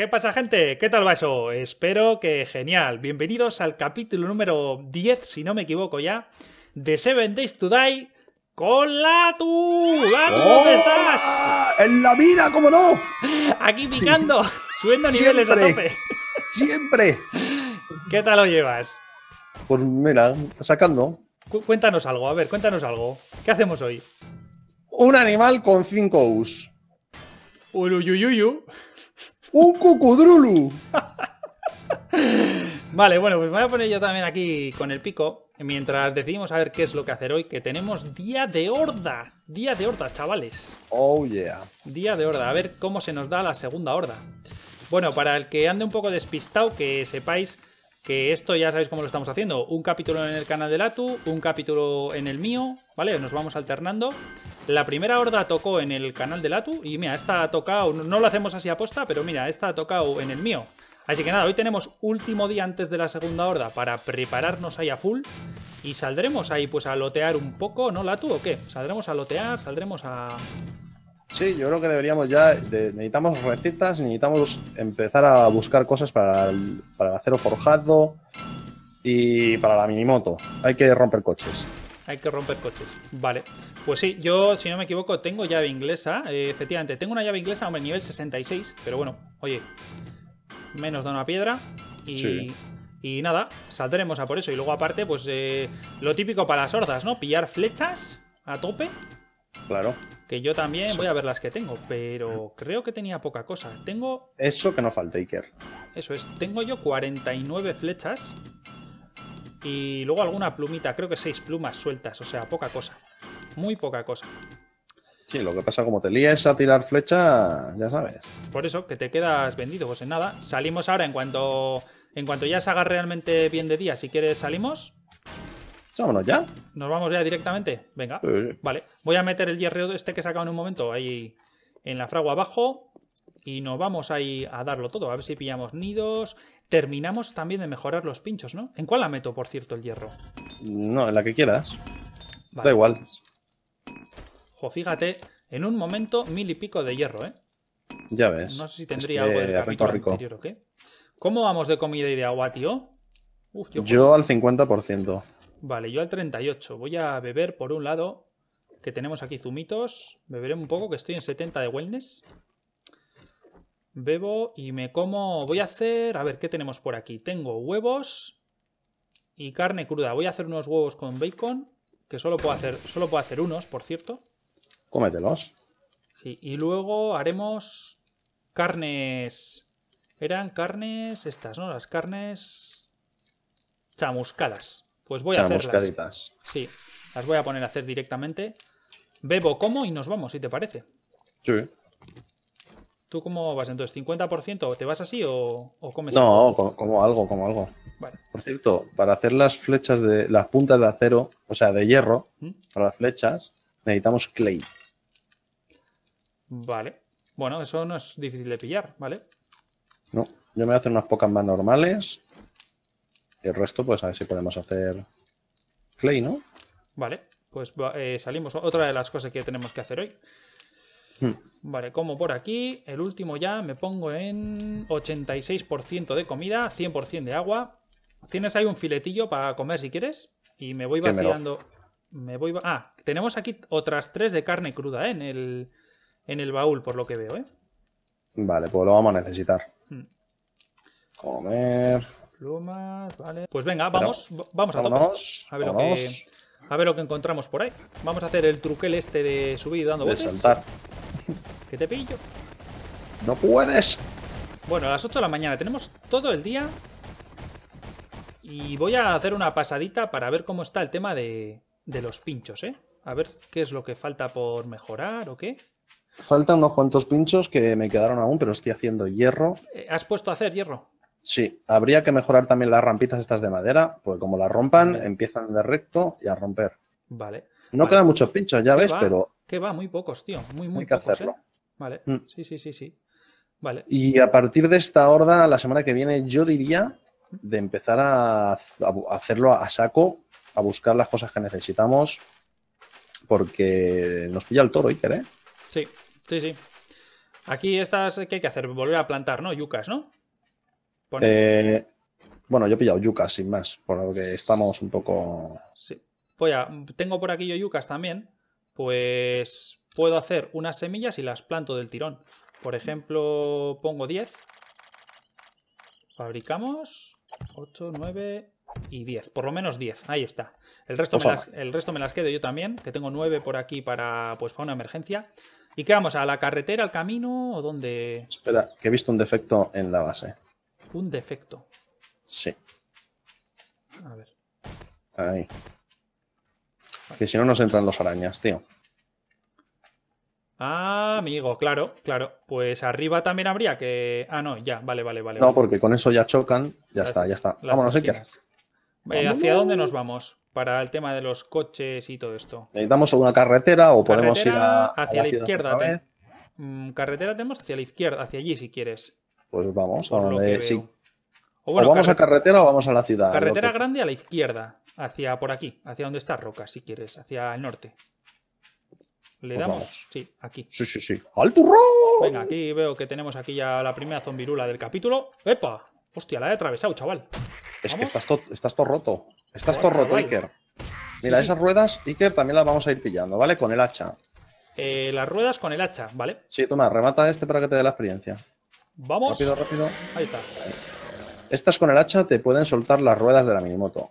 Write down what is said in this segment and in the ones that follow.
¿Qué pasa, gente? ¿Qué tal va eso? Espero que genial. Bienvenidos al capítulo número 10, si no me equivoco ya, de Seven Days to Die con Latu. ¡Latu, dónde estás! ¡En la mina, cómo no! Aquí picando, subiendo niveles a Siempre. tope. ¡Siempre! ¿Qué tal lo llevas? Pues mira, sacando Cu- Cuéntanos algo, a ver, cuéntanos algo. ¿Qué hacemos hoy? un animal con 5 U's. Uruyuyuyu. ¡Un cucudrulu! Vale, bueno, pues me voy a poner yo también aquí con el pico mientras decidimos a ver qué es lo que hacer hoy, que tenemos día de horda. Día de horda, chavales. Oh yeah. Día de horda, a ver cómo se nos da la segunda horda. Bueno, para el que ande un poco despistado, que sepáis que esto ya sabéis cómo lo estamos haciendo. Un capítulo en el canal de Latu, un capítulo en el mío, ¿vale? Nos vamos alternando. La primera horda tocó en el canal de Latu y mira, esta ha tocado, no lo hacemos así a posta, pero mira, esta ha tocado en el mío. Así que nada, hoy tenemos último día antes de la segunda horda para prepararnos ahí a full y saldremos ahí pues a lotear un poco, ¿no, Latu o qué? Saldremos a lotear, saldremos a... Sí, yo creo que deberíamos ya. de- necesitamos recetas, necesitamos empezar a buscar cosas para el, para el acero forjado y para la minimoto. Hay que romper coches. Hay que romper coches. Vale. Pues sí, yo, si no me equivoco, tengo llave inglesa. eh, efectivamente, tengo una llave inglesa, hombre, nivel 66. Pero bueno, oye, menos da una piedra. Y, Sí. y nada, saldremos a por eso. Y luego, aparte, pues eh, lo típico para las hordas, ¿no? Pillar flechas a tope. Claro. Que yo también voy a ver las que tengo. Pero creo que tenía poca cosa. Tengo, Eso que no falte, Iker. eso es, tengo yo 49 flechas. Y luego alguna plumita, creo que 6 plumas sueltas. O sea, poca cosa. Muy poca cosa. Sí, lo que pasa, como te líes a tirar flecha, ya sabes. Por eso, que te quedas vendido. Pues en nada, salimos ahora en cuanto, en cuanto ya se haga realmente bien de día. Si quieres, salimos. Vámonos ya. Nos vamos ya directamente. Venga. Sí. Vale. Voy a meter el hierro este que he sacado en un momento ahí en la fragua abajo. Y nos vamos ahí a darlo todo. A ver si pillamos nidos. Terminamos también de mejorar los pinchos, ¿no? ¿En cuál la meto, por cierto, el hierro? No, en la que quieras. Vale. Da igual. Jo, fíjate, en un momento mil y pico de hierro, ¿eh? Ya ves. No sé si Es tendría que algo del rico, capítulo rico. anterior o qué. ¿Cómo vamos de comida y de agua, tío? Uf, yo Yo al 50%. Vale, yo al 38. Voy a beber por un lado, que tenemos aquí zumitos. Beberé un poco, que estoy en 70 de wellness. Bebo y me como... Voy a hacer... A ver, ¿qué tenemos por aquí? Tengo huevos y carne cruda. Voy a hacer unos huevos con bacon, que solo puedo hacer, solo puedo hacer unos, por cierto. Cómetelos. Sí, y luego haremos carnes... Eran carnes estas, ¿no? Las carnes chamuscadas. Pues voy a hacerlas. Chamuscaditas. Sí, las voy a poner a hacer directamente. Bebo, como y nos vamos, si te parece. Sí. ¿Tú cómo vas entonces? ¿50%? ¿Te vas así o, o comes? No, co- como algo, como algo. Vale. Por cierto, para hacer las flechas de las puntas de acero, o sea, de hierro, ¿Mm? para las flechas, necesitamos clay. Vale. Bueno, eso no es difícil de pillar, ¿vale? No, yo me voy a hacer unas pocas más normales. El resto, pues a ver si podemos hacer clay, ¿no? Vale. Pues eh, salimos. Otra de las cosas que tenemos que hacer hoy. Hmm. Vale, como por aquí. El último ya me pongo en 86% de comida, 100% de agua. Tienes ahí un filetillo para comer si quieres. Y me voy vaciando. Me voy. Ah, tenemos aquí otras tres de carne cruda, ¿eh? En el, en el baúl, por lo que veo, ¿eh? Vale, pues lo vamos a necesitar. Hmm. Comer. Plumas, vale. Pues venga, vamos, va- vamos a tope. Vámonos. A ver, lo que, a ver lo que encontramos por ahí. Vamos a hacer el truquel este de subir dando De saltar. Que te pillo. ¡No puedes! Bueno, a las 8 de la mañana tenemos todo el día. Y voy a hacer una pasadita para ver cómo está el tema de, de los pinchos, ¿eh? A ver qué es lo que falta por mejorar o qué. Faltan unos cuantos pinchos que me quedaron aún, pero estoy haciendo hierro. Eh, ¿Has puesto a hacer hierro? Sí, habría que mejorar también las rampitas estas de madera, pues como las rompan, Vale. empiezan de recto y a romper. Vale. No Vale. quedan muchos pinchos, ya ¿Qué ves, va? pero Que va, muy pocos, tío. Muy, muy hay que pocos, hacerlo. ¿eh? Vale. Mm. Sí, sí, sí, sí. Vale. Y a partir de esta horda, la semana que viene, yo diría de empezar a, a hacerlo a saco, a buscar las cosas que necesitamos, porque nos pilla el toro, Iker, ¿eh? Sí, sí, sí. Aquí estas, ¿qué hay que hacer? Volver a plantar, ¿no? Yucas, ¿no? Eh, bueno, yo he pillado yucas sin más, por lo que estamos un poco. Sí. Voy a- tengo por aquí yo yucas también. Pues puedo hacer unas semillas y las planto del tirón. Por ejemplo, pongo 10. Fabricamos 8, 9 y 10. Por lo menos 10. Ahí está. El resto, me las, el resto me las quedo yo también, que tengo 9 por aquí para, pues, para una emergencia. ¿Y qué vamos? ¿A la carretera, al camino o dónde? Espera, que he visto un defecto en la base. Un defecto. Sí, A ver. ahí. Que si no nos entran los arañas, tío. Ah, amigo, claro, claro. Pues arriba también habría que. Ah, no, ya, vale, vale, vale. No, porque con eso ya chocan. Ya Las- está, ya está. Vámonos, esquinas. Eh, ¿Hacia dónde nos vamos? Para el tema de los coches y todo esto. Necesitamos una carretera o podemos ir a, a hacia la, izquierda. te-. Mm, carretera tenemos hacia la izquierda, hacia allí si quieres. Pues vamos, a donde sí. O O bueno, vamos a carre- carretera o vamos a la ciudad. carretera que- grande a la izquierda, hacia por aquí, hacia donde está Roca, si quieres, hacia el norte. ¿Le Pues damos? vamos. Sí, aquí. Sí, sí, sí. ¡Al turrón! Venga, aquí veo que tenemos aquí ya la primera zombirula del capítulo. ¡Epa! Hostia, la he atravesado, chaval. Es que estás todo, estás todo roto. Estás todo roto, chaval. Iker. Mira, sí. esas ruedas, Iker, también las vamos a ir pillando, ¿vale? Con el hacha. Eh, las ruedas con el hacha, ¿vale? Sí, toma, remata este para que te dé la experiencia. Vamos. Rápido, rápido. Ahí está. Estas con el hacha te pueden soltar las ruedas de la minimoto.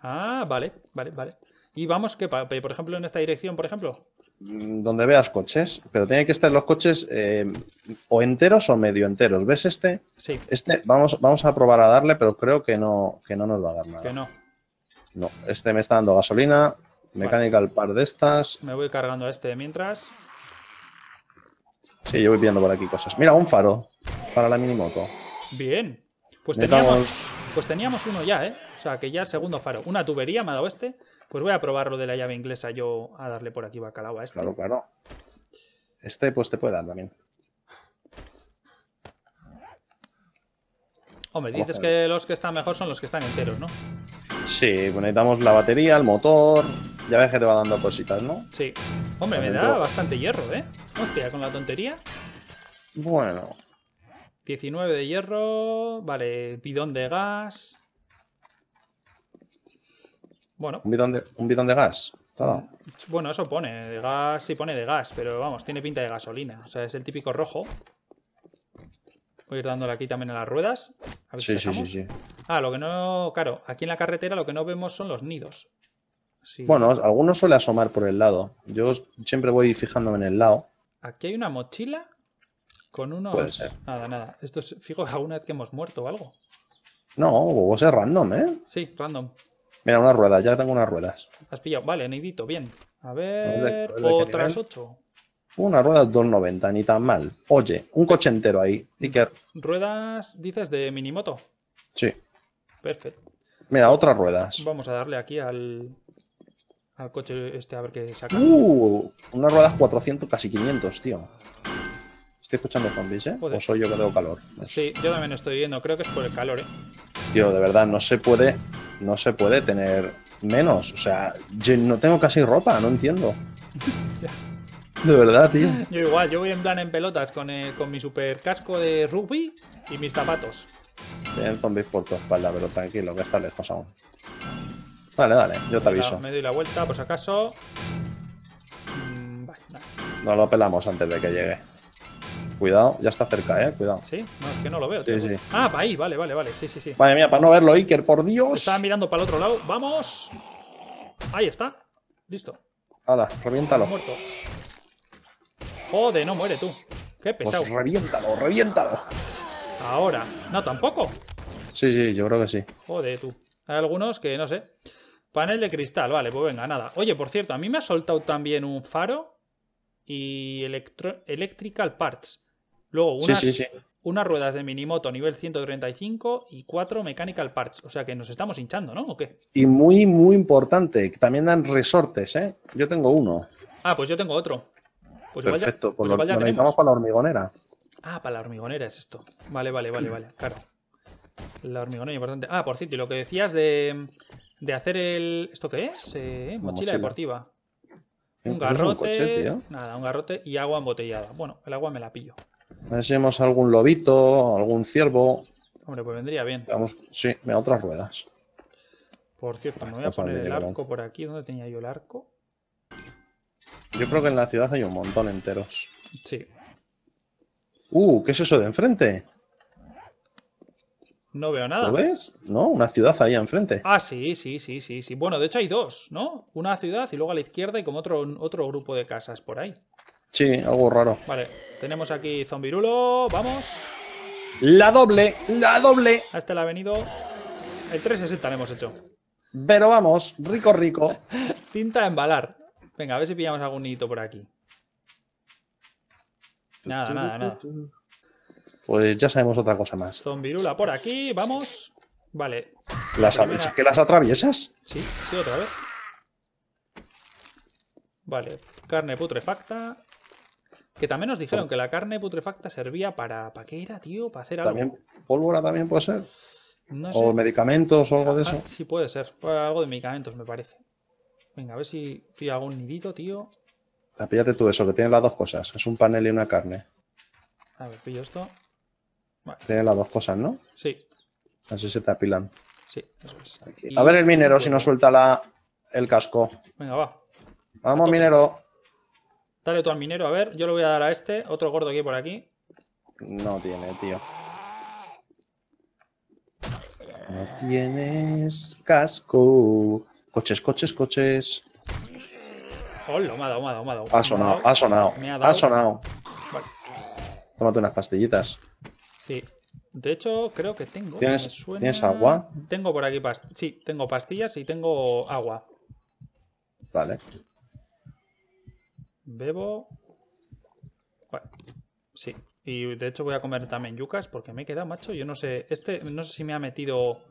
Ah, vale, vale, vale. Y vamos, que por ejemplo, en esta dirección, por ejemplo. Mm, Donde veas coches, pero tienen que estar los coches eh, o enteros o medio enteros. ¿Ves este? Sí, Este, vamos, vamos a probar a darle, pero creo que no, que no nos va a dar nada. que no. No, este me está dando gasolina. Mechanical par de estas. Me voy cargando a este mientras. Sí, yo voy viendo por aquí cosas. Mira, un faro para la minimoto. Bien. Pues teníamos, pues teníamos uno ya, ¿eh? O sea, que ya el segundo faro. Una tubería me ha dado este. Pues voy a probar lo de la llave inglesa yo a darle por aquí bacalao a este. Claro, claro. Este, pues te puede dar también. Hombre, dices que los que están mejor son los que están enteros, ¿no? Sí, pues necesitamos la batería, el motor. Ya ves que te va dando cositas, ¿no? Sí. Hombre, me da bastante hierro, ¿eh? Hostia, con la tontería. Bueno, 19 de hierro. Vale, bidón de gas. Bueno, un bidón de, un bidón de gas. Bueno, eso pone. De gas sí pone de gas, pero vamos, tiene pinta de gasolina. O sea, es el típico rojo. Voy a ir dándole aquí también a las ruedas. A ver si Sí, sí, sí, sí. Ah, lo que no. Claro, aquí en la carretera lo que no vemos son los nidos. Sí. Bueno, algunos suele asomar por el lado. Yo siempre voy fijándome en el lado. Aquí hay una mochila con unos. Puede ser. Nada, nada. Esto es fijo alguna vez que hemos muerto o algo. No, o es random, ¿eh? Sí, random. Mira, una rueda, ya tengo unas ruedas. Has pillado. Vale, nidito, bien. A ¿de- ver. de Otras nivel? 8. Una rueda 290, ni tan mal. Oye, un coche entero ahí. Iker. Ruedas, dices, de minimoto. Sí. Perfecto. Mira, otras ruedas. Vamos a darle aquí al. Al coche este a ver qué saca. Uh, unas ruedas 400, casi 500, tío. Estoy escuchando zombies, ¿eh? Joder. O soy yo que tengo calor. Sí, yo también estoy viendo. Creo que es por el calor, ¿eh? Tío, de verdad, no se puede, no se puede tener menos. O sea, yo no tengo casi ropa, no entiendo. De verdad, tío. Yo igual, yo voy en plan en pelotas con, eh, con mi super casco de rugby y mis zapatos. Tienen zombies por tu espalda, pero tranquilo, que está lejos aún. Dale, dale, yo te aviso. Me doy la vuelta por si acaso. Mm, vale, nada. No lo pelamos antes de que llegue. Cuidado, ya está cerca, eh. Cuidado. Sí, no, es que no lo veo. Sí. Ah, ahí, vale, vale, vale. Sí, sí, sí. Madre mía, para no verlo, Iker, por Dios. Estaba mirando para el otro lado. ¡Vamos! Ahí está. Listo. Hala, reviéntalo. Muerto. Joder, no muere tú. Qué pesado. Pues reviéntalo, reviéntalo. Ahora. No, tampoco. Sí, sí, yo creo que sí. Joder, tú. Hay algunos que no sé. Panel de cristal, vale, pues venga, nada. Oye, por cierto, a mí me ha soltado también un faro y electro- electrical parts. Luego unas, sí, sí. unas ruedas de minimoto nivel 135 y cuatro mechanical parts. O sea que nos estamos hinchando, ¿no? ¿O qué? Y muy, muy importante, también dan resortes, ¿eh? Yo tengo uno. Ah, pues yo tengo otro. Pues igual ya- Perfecto, pues pues lo, igual ya lo tenemos. necesitamos para la hormigonera. Ah, para la hormigonera es esto. Vale, vale, vale, vale. Claro. La hormigonera importante. Ah, por cierto, y lo que decías de, de hacer el. ¿Esto qué es? Eh, mochila, mochila. deportiva. Un Pues es garrote. coche, nada, un garrote y agua embotellada. Bueno, el agua me la pillo. A ver si vemos algún lobito, algún ciervo. Hombre, pues vendría bien. Vamos, sí, mira, otras ruedas. Por cierto, me voy a poner el arco por aquí. ¿Dónde tenía yo el arco? Yo creo que en la ciudad hay un montón enteros. Sí. Uh, ¿qué es eso de enfrente? No veo ¿Lo nada. ves? ¿No? Una ciudad ahí enfrente. Ah, sí, sí, sí, sí, sí. Bueno, de hecho hay dos, ¿no? Una ciudad y luego a la izquierda y como otro, otro grupo de casas por ahí. Sí, algo raro. Vale, tenemos aquí Zombirulo, vamos. La doble, la doble. A este le ha venido. El 360 le hemos hecho. Pero vamos, rico, rico. Cinta a embalar. Venga, a ver si pillamos algún nidito por aquí. Nada, nada, nada. Pues ya sabemos otra cosa más. Zombirula por aquí, vamos. Vale, ¿Las, primera- ¿Que las atraviesas? sí, sí, otra vez. Vale, carne putrefacta. Que también nos dijeron que la carne putrefacta servía para. ¿Para qué era, tío? Para hacer algo. También, pólvora también puede ser. No sé. O medicamentos o algo de Ah, eso. sí, puede ser. Para algo de medicamentos, me parece. Venga, a ver si pillo algún nidito, tío. Ah, Píllate tú eso, que tiene las dos cosas. Es un panel y una carne. A ver, pillo esto. Tiene las dos cosas, ¿no? Sí, Así se te apilan. sí, eso es. Aquí. A ver el minero si nos suelta la, el casco. Venga, va. Vamos, minero. Dale tú al minero, a ver. Yo lo voy a dar a este. Otro gordo aquí por aquí. No tiene, tío. No tienes casco. Coches, coches, coches. Hola, me ha dado, me ha dado, me ha dado. Ha sonado, ha sonado. Me ha dado. Ha sonado. Vale. Tómate unas pastillitas. Sí. De hecho, creo que tengo. ¿Tienes- suena- tienes agua? Tengo por aquí pastillas. Sí, tengo pastillas y tengo agua. Vale. Bebo. Vale. Sí. Y de hecho voy a comer también yucas porque me he quedado, macho. Yo no sé. Este, no sé si me ha metido.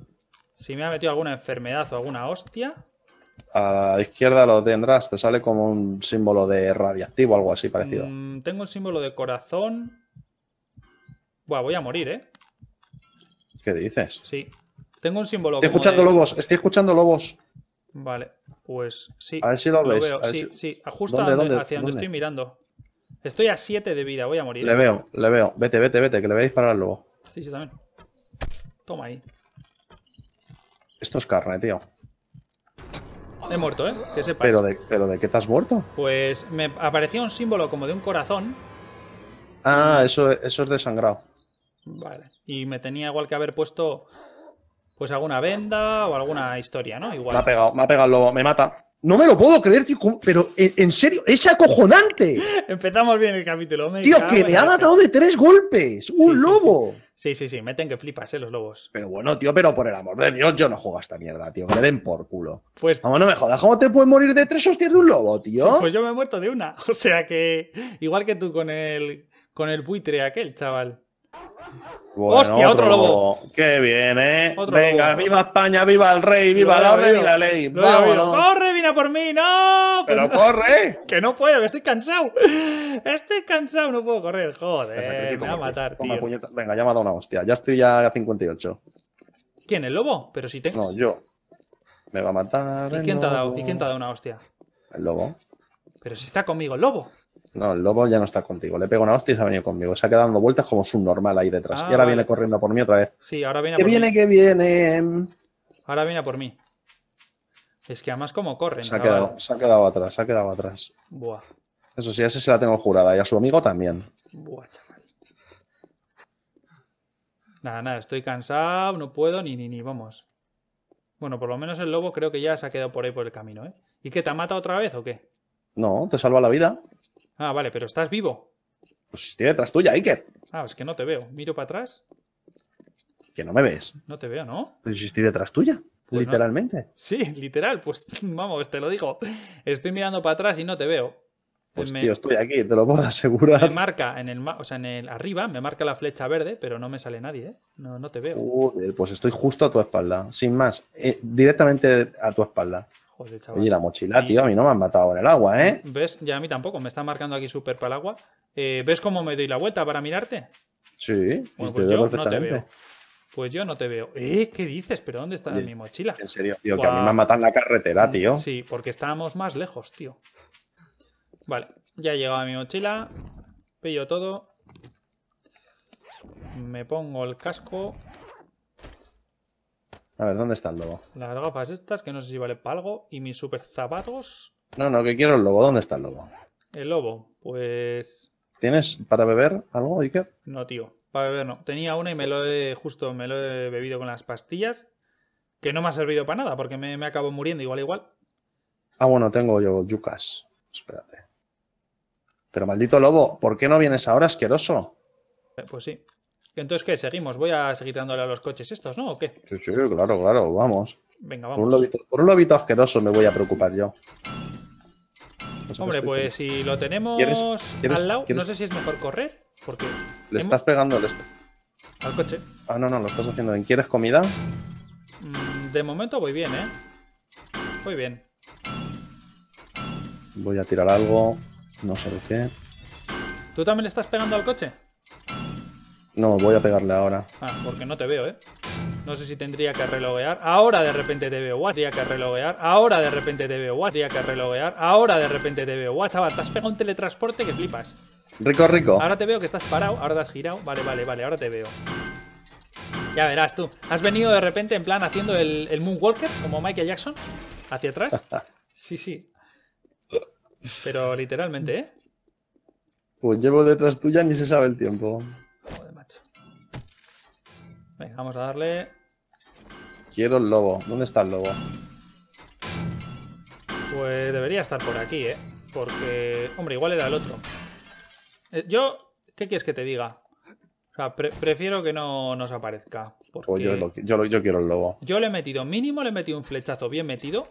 Si me ha metido alguna enfermedad o alguna hostia. A la izquierda lo tendrás. Te sale como un símbolo de radiactivo o algo así parecido. Mm, tengo un símbolo de corazón. Buah, voy a morir, ¿eh? ¿Qué dices? Sí. Tengo un símbolo Estoy como escuchando de- lobos. Estoy escuchando lobos. Vale, pues sí. A ver si lo ves, veo, Sí, si- sí. Justo ¿Dónde, a donde- dónde, hacia donde estoy mirando. Estoy a 7 de vida, voy a morir. Le veo, le veo. Vete, vete, vete, que le voy a disparar lobo. Sí, sí, también. Toma ahí. Esto es carne, tío. He muerto, ¿eh? Que sepas. Pero de, pero ¿de qué te has muerto? Pues me aparecía un símbolo como de un corazón. Ah, eso, eso es desangrado. Vale. Y me tenía igual que haber puesto. Pues alguna venda o alguna historia, ¿no? Me ha Igual. pegado, me ha pegado el lobo, me mata. No me lo puedo creer, tío. Pero, en, serio, es acojonante. Empezamos bien el capítulo. me Tío, que la ha matado de tres golpes. Un Sí, lobo. Sí, sí, sí. Meten que flipas, ¿eh? Los lobos. Pero bueno, tío, pero por el amor de Dios, yo no juego a esta mierda, tío. Que le den por culo. Pues. Vamos, no me jodas. ¿Cómo te puedes morir de tres hostias de un lobo, tío? Pues yo me he muerto de una. O sea que. Igual que tú con el. Con el buitre aquel, chaval. Bueno, Hostia, otro lobo. Qué bien, ¿eh? Otro Venga, lobo. viva España, viva el rey, viva la orden y la ley. ¡Corre, viene a por mí! ¡No! Pero no, corre. Que no puedo, que estoy cansado. Estoy cansado, no puedo correr. Joder, me va a matar, tío. Venga, ya me ha dado una hostia. Ya estoy ya a 58. ¿Quién, el lobo? Pero si tengo. No, yo. Me va a matar. ¿Y el quién te ha dado? ¿Y quién te ha dado una hostia? El lobo. Pero si está conmigo el lobo. No, el lobo ya no está contigo. Le pego una hostia y se ha venido conmigo. Se ha quedado dando vueltas como subnormal ahí detrás. Ah, y ahora vale. viene corriendo a por mí otra vez. Sí, ahora viene a Que por viene, mí. que viene. Ahora viene a por mí. Es que además como corren, Se ha, chaval. quedado, se ha quedado atrás, se ha quedado atrás. Buah, Eso sí, ese se la tengo jurada. Y a su amigo también. buah, chaval. Nada, nada, estoy cansado, no puedo ni, ni, ni, vamos. Bueno, por lo menos el lobo creo que ya se ha quedado por ahí por el camino, ¿eh? ¿Y qué, te ha matado otra vez o qué? No, te salva la vida. Ah, vale, pero estás vivo. Pues estoy detrás tuya, Iker. Ah, es que no te veo. Miro para atrás, Que no me ves. no te veo, ¿no? Pues si estoy detrás tuya. Pues no. literalmente. Sí, literal, pues vamos, te lo digo. Estoy mirando para atrás y no te veo. Pues me, tío, estoy aquí, te lo puedo me asegurar. marca en el, o sea, en el arriba, me marca la flecha verde, pero no me sale nadie, ¿eh? No, no te veo. Joder, pues estoy justo a tu espalda. Sin más. eh, directamente a tu espalda. Joder, chaval. Oye, la mochila, tío, a mí no me han matado en el agua, ¿eh? ¿Ves? Ya a mí tampoco, me está marcando aquí súper para el agua. Eh, ¿Ves cómo me doy la vuelta para mirarte? Sí, Bueno, pues te yo no te veo. Pues yo no te veo. ¿Eh? ¿Qué dices? ¿Pero dónde está mi mochila? En serio, tío, que a mí me han matado en la carretera, tío. Sí, porque estábamos más lejos, tío. Vale, ya he llegado a mi mochila. Pillo todo. Me pongo el casco, A ver, ¿dónde está el lobo? las gafas estas, que no sé si vale para algo, y mis super zapatos. No, no, que quiero el lobo. ¿Dónde está el lobo? El lobo, pues... ¿Tienes para beber algo, Iker? No, tío. Para beber no. Tenía una y me lo he... Justo me lo he bebido con las pastillas. Que no me ha servido para nada, porque me, me acabo muriendo igual, igual. Ah, bueno, tengo yo yucas. Espérate. Pero maldito lobo, ¿por qué no vienes ahora, asqueroso? Eh, Pues sí. Entonces, ¿qué? ¿Seguimos? ¿Voy a seguir dándole a los coches estos, no? ¿O qué? Sí, sí, claro, claro, vamos. Venga, Por un, vamos. lobito, por un lobito asqueroso me voy a preocupar yo. Hombre, pues si lo tenemos ¿Quieres- quieres- al lado, quieres- no sé si es mejor correr, porque... Le hemos- estás pegando, Al coche. Ah, no, no, lo estás haciendo bien. ¿Quieres comida? Mm, De momento voy bien, ¿eh? Voy bien. Voy a tirar algo. No sé de qué. ¿Tú también le estás pegando al coche? No, voy a pegarle ahora. Ah, porque no te veo, ¿eh? No sé si tendría que reloguear. Ahora de repente te veo. Guau, Tendría que reloguear. Ahora de repente te veo. Guau, Tendría que reloguear. Ahora de repente te veo. Guau, chaval, te has pegado un teletransporte que flipas. Rico, rico. Ahora te veo que estás parado. Ahora te has girado. Vale, vale, vale. Ahora te veo. Ya verás tú. Has venido de repente en plan haciendo el, el Moonwalker como Michael Jackson. Hacia atrás. Sí, sí. Pero literalmente, ¿eh? Pues llevo detrás tuya ni se sabe el tiempo. Venga, vamos a darle. Quiero el lobo. ¿Dónde está el lobo? Pues debería estar por aquí, ¿eh? Porque, hombre, igual era el otro. Eh, yo, ¿qué quieres que te diga? O sea, pre- prefiero que no nos aparezca. Porque Pues yo, lo- yo, lo- yo quiero el lobo. yo le he metido, mínimo le he metido un flechazo bien metido.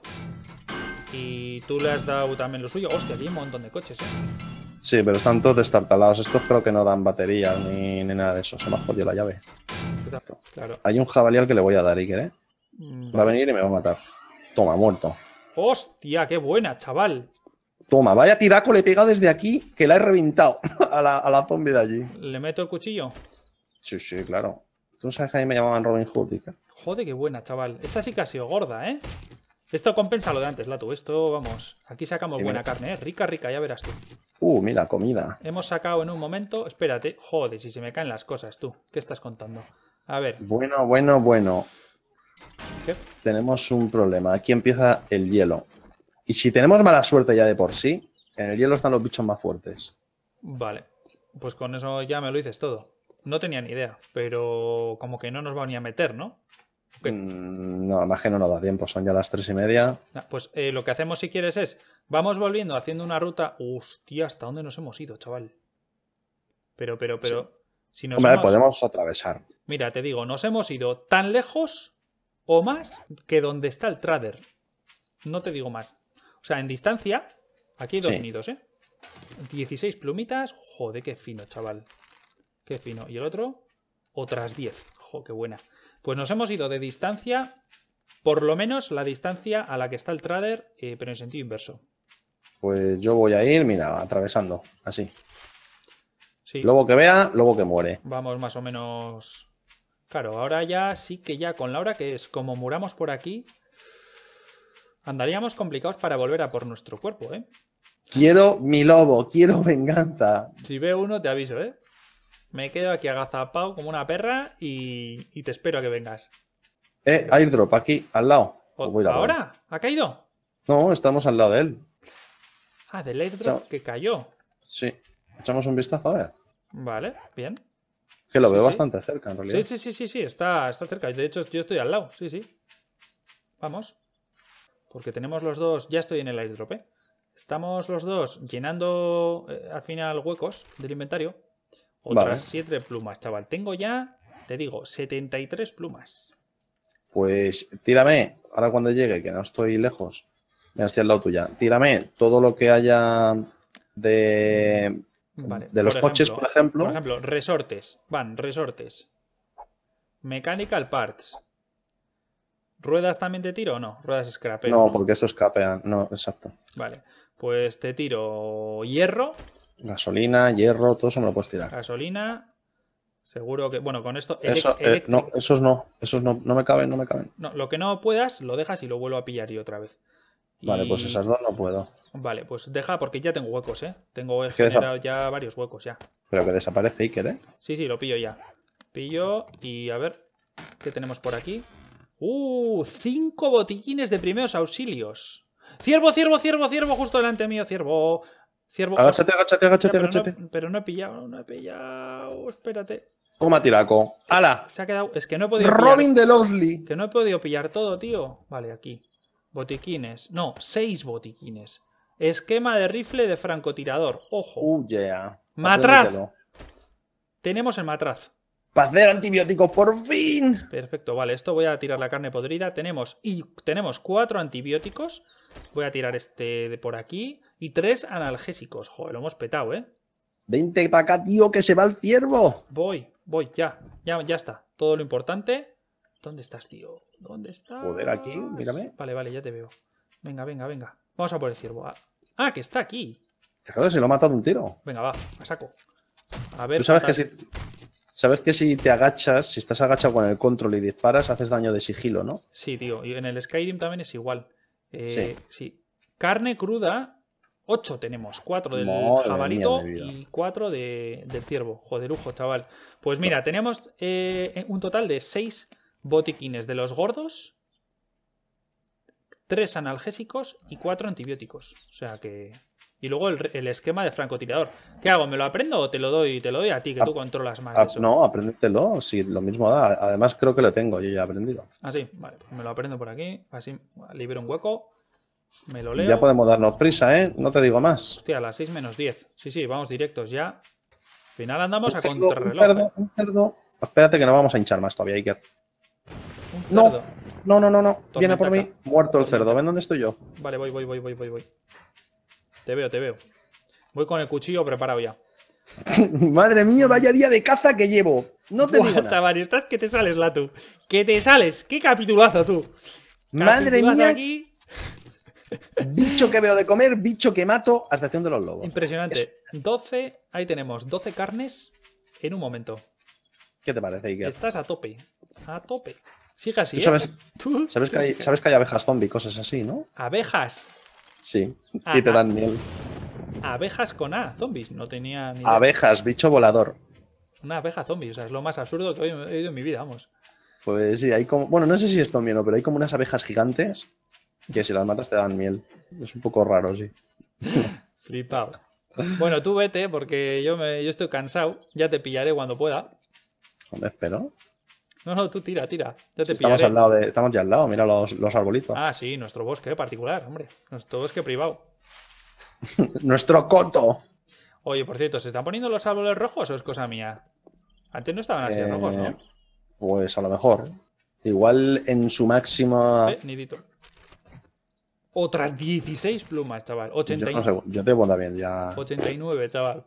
Y tú le has dado también lo suyo. Hostia, aquí hay un montón de coches, ¿eh? Sí, pero están todos destartalados. Estos creo que no dan baterías ni, ni nada de eso. Se me ha jodido la llave. Claro. Hay un jabalí al que le voy a dar, Iker, ¿eh? Mm, Va a venir y me va a matar. Toma, muerto. Hostia, qué buena, chaval. Toma, vaya tiraco le he pegado desde aquí que la he reventado a la, a la zombie de allí. ¿Le meto el cuchillo? Sí, sí, claro. Tú sabes que a mí me llamaban Robin Hood, Iker. Joder, qué buena, chaval. Esta sí que ha sido gorda, ¿eh? Esto compensa lo de antes, Latu. Esto, vamos. Aquí sacamos buena carne, ¿eh? Rica, rica, ya verás tú. Uh, mira, comida. Hemos sacado en un momento. Espérate. Joder, si se me caen las cosas, tú. ¿Qué estás contando? A ver. Bueno, bueno, bueno. ¿qué? Tenemos un problema. Aquí empieza el hielo. Y si tenemos mala suerte ya de por sí, en el hielo están los bichos más fuertes. Vale. Pues con eso ya me lo dices todo. No tenía ni idea, pero como que no nos va ni a meter, ¿no? Ok. Mm, no, más que no nos da tiempo. Son ya las tres y media. Ah, Pues eh, lo que hacemos si quieres es, vamos volviendo haciendo una ruta. Hostia, ¿hasta dónde nos hemos ido, chaval? Pero, pero, pero. Si nos Hombre, hemos- podemos atravesar. Mira, te digo, nos hemos ido tan lejos o más que donde está el trader. No te digo más. O sea, en distancia, aquí hay dos Sí. nidos, ¿eh? 16 plumitas. Joder, qué fino, chaval. Qué fino. ¿Y el otro? Otras 10. Jo, qué buena. Pues nos hemos ido de distancia, por lo menos la distancia a la que está el trader, eh, pero en sentido inverso. Pues yo voy a ir, mira, atravesando. Así. Sí. Lobo que vea, lobo que muere. Vamos más o menos. Claro, ahora ya sí que ya con la hora que es, como muramos por aquí, andaríamos complicados para volver a por nuestro cuerpo, ¿eh? Quiero mi lobo, quiero venganza. Si veo uno, te aviso, ¿eh? Me quedo aquí agazapado como una perra y, y te espero a que vengas. Eh, airdrop aquí, al lado. Pues voy a ir a por él. ¿Ahora? ¿Ha caído? No, estamos al lado de él. Ah, del airdrop que cayó. Sí. Echamos un vistazo a ver. Vale, bien. Que lo Sí, veo sí. bastante cerca, en realidad. Sí, sí, sí, sí, sí, está, está cerca. De hecho, yo estoy al lado, sí, sí. Vamos. Porque tenemos los dos, ya estoy en el airdrop, ¿eh? Estamos los dos llenando eh, al final huecos del inventario. Otras Vale. 7 plumas, chaval. Tengo ya, te digo, 73 plumas. Pues tírame, ahora cuando llegue, que no estoy lejos, ya estoy al lado tuya, tírame todo lo que haya de, Vale, de los por coches, ejemplo, por ejemplo. Por ejemplo, resortes. Van, resortes. Mechanical parts. ¿Ruedas también te tiro o no? Ruedas scrapero. no, porque eso escapea. No, exacto. Vale. Pues te tiro hierro, Gasolina, hierro, todo eso me lo puedes tirar. gasolina. Seguro que. Bueno, con esto. Eso, eh, no, esos no, esos no, no me caben, no me caben. No, lo que no puedas, lo dejas y lo vuelvo a pillar yo otra vez. Vale, Y- pues esas dos no puedo. Vale, pues deja porque ya tengo huecos, ¿eh? Tengo he generado ya varios huecos ya. Pero que desaparece Iker, ¿eh? Sí, sí, lo pillo ya. Pillo y a ver qué tenemos por aquí. ¡Uh! Cinco botiquines de primeros auxilios. Ciervo, ciervo, ciervo, ciervo, justo delante mío, ciervo. Ciervo. Agáchate, agáchate, agáchate, pero, agáchate. no, pero no he pillado, no he pillado. Espérate. Toma, tiraco. ¡Hala! Se ha quedado. Es que no he podido pillar. Robin de Losley. Que no he podido pillar todo, tío. Vale, aquí. Botiquines. No, seis botiquines. Esquema de rifle de francotirador. Ojo. Uh, yeah. Matraz. Tenemos el matraz. Para hacer antibióticos, por fin. Perfecto, vale. Esto voy a tirar la carne podrida. Tenemos. Y tenemos cuatro antibióticos. Voy a tirar este de por aquí. Y tres analgésicos. Joder, lo hemos petado, ¿eh? Vente para acá, tío, que se va el ciervo. Voy, voy, ya. Ya, ya está. Todo lo importante. ¿Dónde estás, tío? ¿Dónde estás? Joder, aquí, mírame. Vale, vale, ya te veo. Venga, venga, venga. Vamos a por el ciervo. Ah, ah, que está aquí. Claro que se lo ha matado un tiro. Venga, va, a saco. A ver. Tú sabes que si. Sabes que si te agachas, si estás agachado con el control y disparas, haces daño de sigilo, ¿no? Sí, tío. Y en el Skyrim también es igual. Eh, Sí. sí. Carne cruda. 8 tenemos. 4 del Madre jabalito mía y 4 de, del ciervo. Joder, lujo, chaval. Pues mira, tenemos eh, un total de 6 botiquines de los gordos, 3 analgésicos y 4 antibióticos. O sea que. Y luego el, el esquema de francotirador. ¿Qué hago? ¿Me lo aprendo o te lo doy, te lo doy a ti, que tú controlas más Ah, eso? no, apréndetelo. Si lo mismo da. Además, creo que lo tengo. Yo ya he aprendido. Ah, sí, vale, pues me lo aprendo por aquí. Así libero un hueco. Me lo Y leo. ya podemos darnos prisa, ¿eh? No te digo más. Hostia, a las 6 menos 10. Sí, sí, vamos directos ya. Al final andamos a Un cerdo, un contrarreloj. cerdo, ¿eh? un cerdo. Espérate que no vamos a hinchar más todavía, Iker. Un No. cerdo. No, no, no, no. Viene por mí. Muerto el cerdo. ¿Ven dónde estoy yo? Vale, voy, voy, voy, voy, voy, voy. Te veo, te veo. Voy con el cuchillo preparado ya. Madre mía, vaya día de caza que llevo. No te Buah, digo nada. chaval, estás que te sales la tú. Que te sales. ¡Qué capitulazo tú! Madre Capitulazo mía, aquí. Bicho que veo de comer, bicho que mato, a excepción de los lobos. Impresionante. 12, ahí tenemos 12 carnes en un momento. ¿Qué te parece, Iker? Estás a tope. A tope. Sigue así, Tú ¿eh? sabes, Tú- sabes, que hay, sabes que hay abejas zombie cosas así, ¿no? Abejas. Sí. Y te dan miel. Abejas con A, zombies. No tenía ni idea. Abejas, bicho volador. Una abeja zombie. O sea, es lo más absurdo que he oído en mi vida, vamos. Pues sí, hay como. Bueno, no sé si es zombie o no, pero hay como unas abejas gigantes que si las matas te dan miel. Es un poco raro, sí. Flipado. Bueno, tú vete porque yo, me, yo estoy cansado. Ya te pillaré cuando pueda. Hombre, espero. No, no, tú tira, tira. Ya te Estamos al lado de. Estamos ya al lado, mira los, los arbolitos. Ah, sí, nuestro bosque particular, hombre. Nuestro bosque privado. Nuestro coto. Oye, por cierto, ¿se están poniendo los árboles rojos o es cosa mía? Antes no estaban así Eh, rojos, ¿no? Pues a lo mejor. Igual en su máxima. Eh, nidito. Otras 16 plumas, chaval. Yo 89. no sé, yo te voy bien ya. 89, chaval.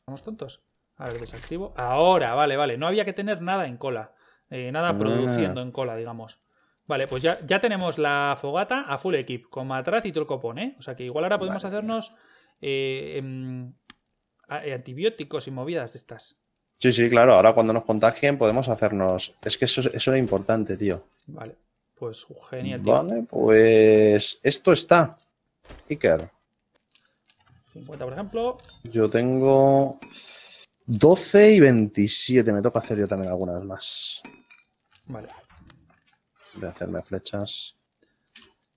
¿Estamos tontos? A ver, desactivo. Ahora, vale, vale. No había que tener nada en cola. Eh, nada Ah. produciendo en cola, digamos. Vale, pues ya, ya tenemos la fogata a full equip, con matraz y todo el copón, ¿eh? O sea que igual ahora podemos Vale. hacernos eh, em, a- eh, antibióticos y movidas de estas. Sí, sí, claro. Ahora cuando nos contagien podemos hacernos. Es que eso, eso era importante, tío. Vale, pues genial, tío. Vale, pues esto está. Iker, 50, por ejemplo. yo tengo 12 y 27. Me toca hacer yo también algunas más. Vale. Voy a hacerme flechas.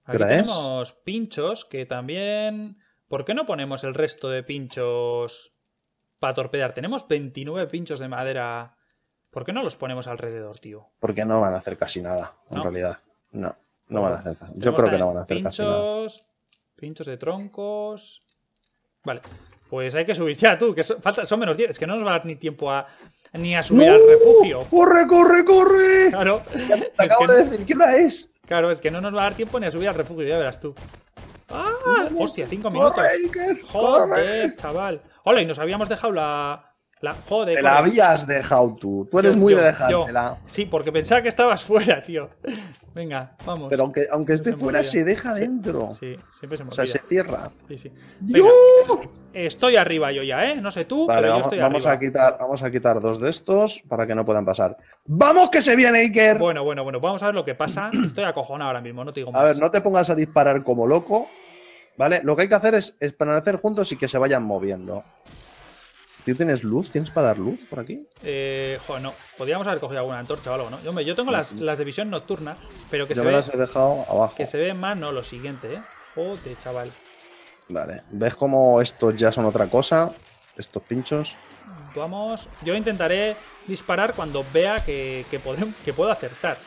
Aquí es? tenemos pinchos que también. ¿Por qué no ponemos el resto de pinchos para torpedear? Tenemos 29 pinchos de madera. ¿Por qué no los ponemos alrededor, tío? Porque no van a hacer casi nada, en ¿No? realidad. No, no van a hacer. Yo Tenemos creo que no van a hacer casi nada. pinchos, pinchos de troncos. Vale. Pues hay que subir ya, tú, que so- falta, son menos 10. Es que no nos va a dar ni tiempo a ni a subir ¡No! al refugio. ¡Corre, corre, corre! Claro. Te acabo que- de decir, ¿qué hora es? Claro, es que no nos va a dar tiempo ni a subir al refugio, ya verás tú. ¡Ah! ¡Hostia, cinco minutos! ¡Corre, Iker! Joder, ¡Corre! chaval. Hola, y nos habíamos dejado la. la joder. Te la corre. habías dejado tú. Tú eres Yo- muy yo- de yo. dejártela. Sí, porque pensaba que estabas fuera, tío. Venga, vamos. Pero aunque, aunque esté fuera, se deja dentro. Sí, siempre se me O sea, se cierra. Sí, sí. ¡Yo! Venga, estoy arriba yo ya, ¿eh? No sé tú, Vale, pero yo vamos, estoy vamos arriba. a quitar, vamos a quitar dos de estos para que no puedan pasar. ¡Vamos que se viene, Iker! Bueno, bueno, bueno, vamos a ver lo que pasa. Estoy acojonado ahora mismo, no te digo más. a ver, no te pongas a disparar como loco. ¿Vale? Lo que hay que hacer es, es permanecer juntos y que se vayan moviendo. ¿Tú tienes luz? ¿Tienes para dar luz por aquí? Eh, joder, no. Podríamos haber cogido alguna antorcha o algo, ¿no? Yo, hombre, yo tengo las, las de visión nocturna, pero que Yo se, me ve, las he dejado abajo. que se ve más, no, lo siguiente, ¿eh? Joder, chaval. Vale. ¿Ves cómo estos ya son otra cosa? Estos pinchos. Vamos. Yo intentaré disparar cuando vea que, que, podré- que puedo acertar.